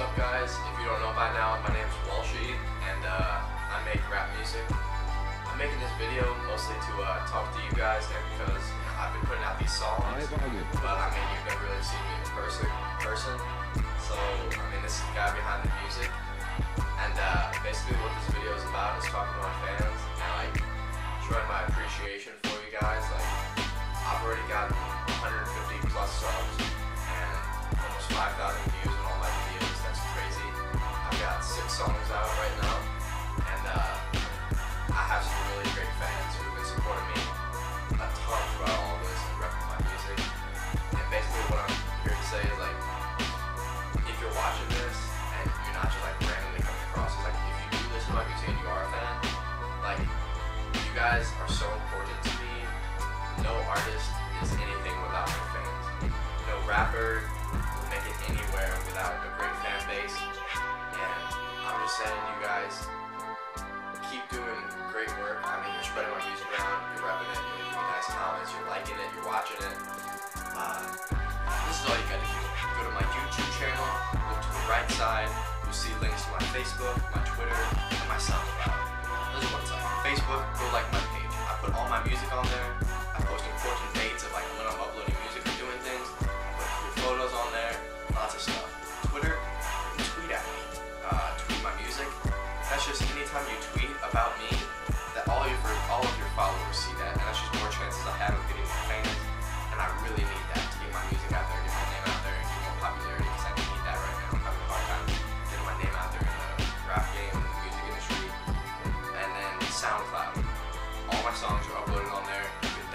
up, guys? If you don't know by now, my name's Walshy, and uh, I make rap music. I'm making this video mostly to uh, talk to you guys, and because I've been putting out these songs, but I mean, you've never really seen me in person. person. So, I mean, songs out right now, and uh, I have some really great fans who've been supporting me a ton throughout all this and repping my music. And basically, what I'm here to say is like, if you're watching this and you're not just like randomly coming across, it's like if you do listen to my music and you are a fan, like you guys are so important to me. No artist is anything without their fans. No rapper You guys keep doing great work. I mean, you're spreading my music around, you're repping it, you're leaving nice comments, you're liking it, you're watching it. Uh, this is all you gotta do. Go to my YouTube channel, look to the right side, you'll see links to my Facebook, my Twitter, and my SoundCloud. This is one side. Facebook, go like my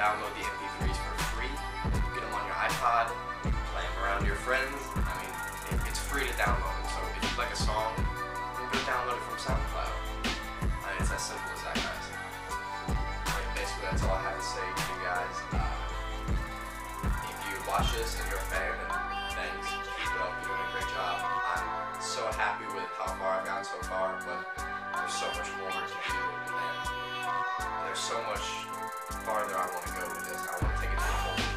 download the MP3s for free. You Get them on your iPod, you can play them around your friends. I mean, it, it's free to download. So if you like a song, then go download it from SoundCloud. I mean, it's as simple as that, guys. Mean, basically, that's all I have to say to you guys. Uh, if you watch this and you're a fan, thanks. Keep it up. You're doing a great job. I'm so happy with how far I've gotten so far, but there's so much more to do, and there's so much farther I want to go with this. I want to take it to a whole